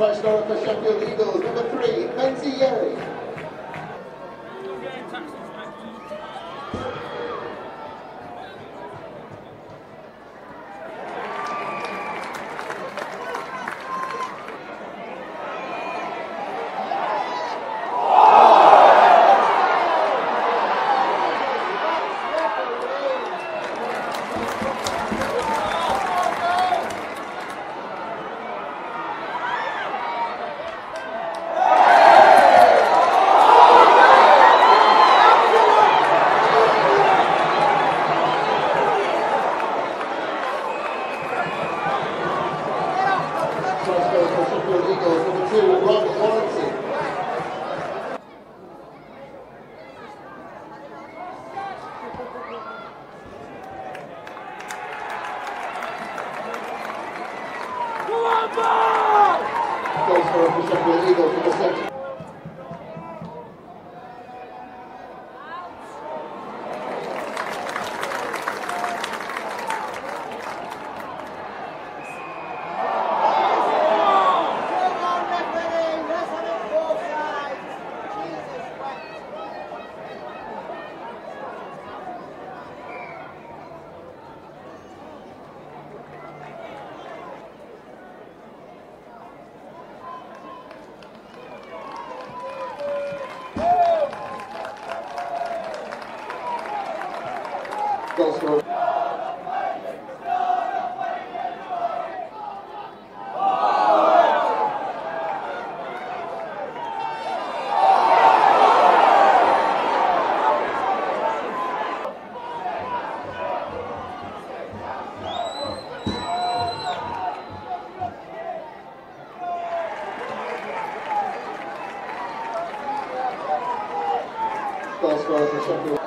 Try scorer for Sheffield Eagles, number three, scorer for Sheffield Eagles, number two, Goal scorer for Sheffield.